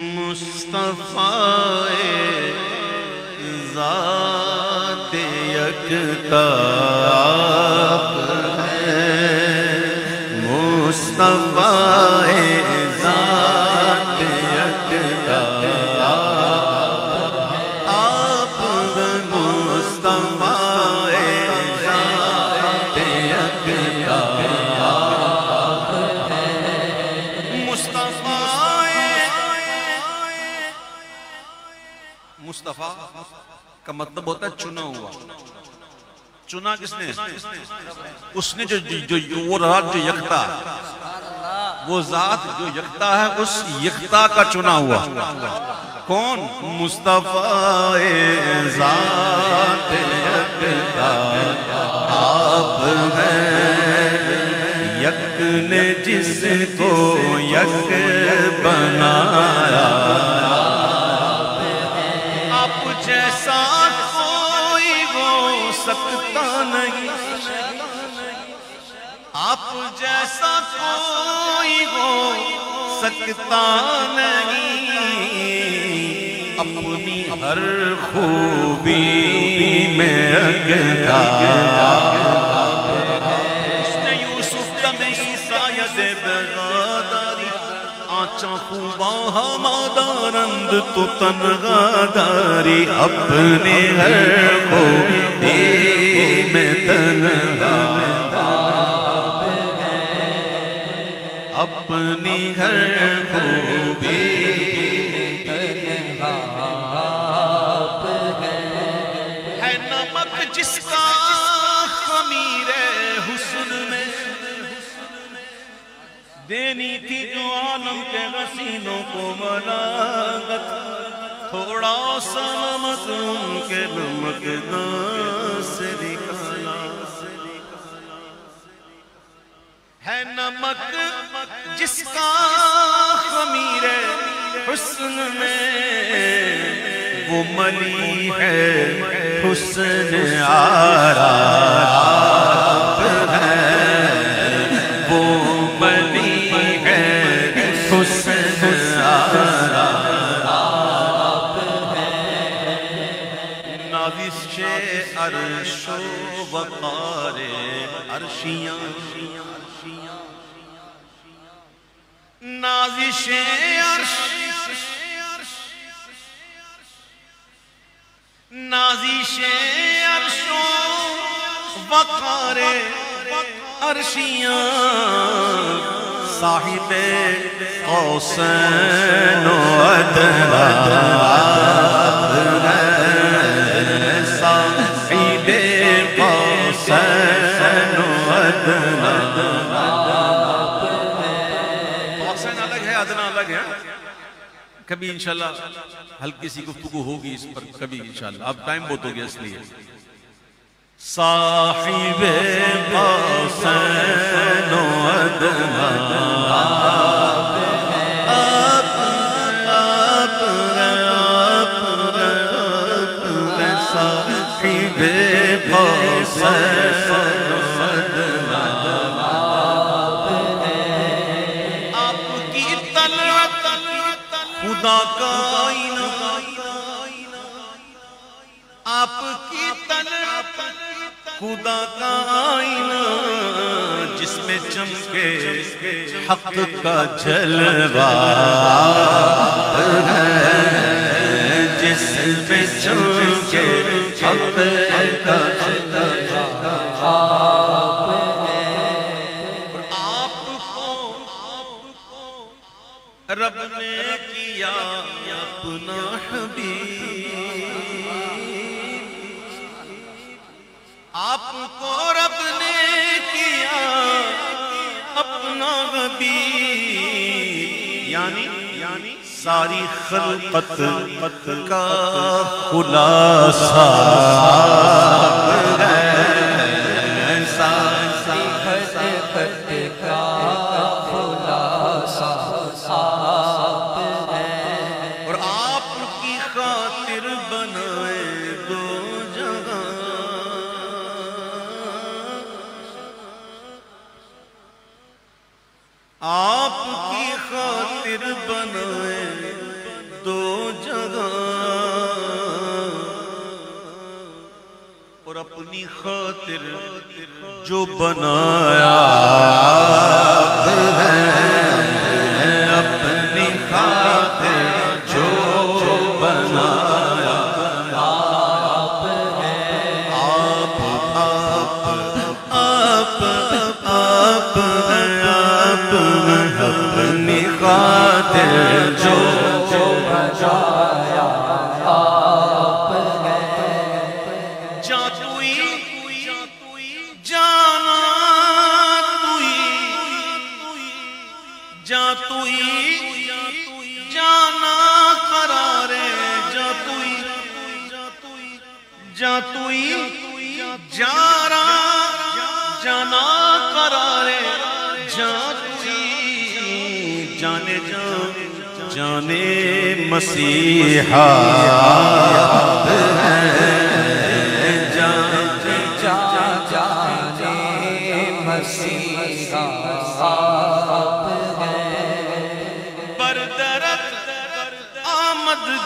मुस्तफ़ाए ज़ात यकता हैं। मुस्तफ़ाए का मतलब होता है चुना हुआ। चुना किसने? उसने जो जो, वो रात जो यकता वो जात जो यकता है उस यकता का चुना हुआ। कौन? मुस्तफ़ा आप हैं यक ने जिसको यक बनाया जैसा कोई हो सकता नहीं। आप जैसा कोई हो सकता नहीं। अपनी हर खूबी में उसने यूसुफ दमे शायद बगादारी आचा खूबा हमादारंद तो तनगादारी अपने हर खूबी में तनगा अपनी हर खूबी देनी थी जो आलम के हसीनों को मलागत। थोड़ा सा नमक उनके से निकाला। है नमक जिसका खमीर हुस्न में, वो मनी है हुस्न आरा। नाविश अरशो वकारे अरशियाँ। नाजिश अर्श। नाजिश अर्शो वकारे अरशियाँ। साहिबे औसैन अदरा है कभी इंशाल्लाह हल्की सी गुफ्तगू होगी इस पर कभी इंशाल्लाह अब टाइम बहुत हो गया इसलिए साहिब साहिब खुदा का आपकी तलवत खुदा का आईना, जिसमें चमके हक का जलवा है, जिसमें चमके हक का रब ने किया अपना हबीब। आपको रब ने किया अपना हबीब। यानी यानी सारी खलकत का खुलासा है। और और अपनी खातिर जो बनाया अपनी जो बनाया जा जा तुई, जाना करारे, जा तुई जा तुई जारा जाना करारे, जा तुई, जाने जा, जाने मसीहा। जाने मसीहा।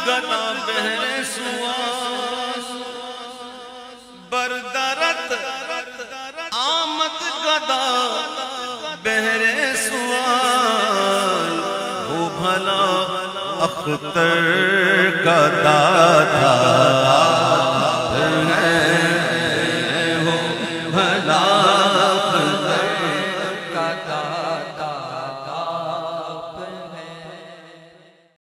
गदा बहरे सुआस बरदरत आमद गदा बहरे सुआस वो भला अख्तर का दादा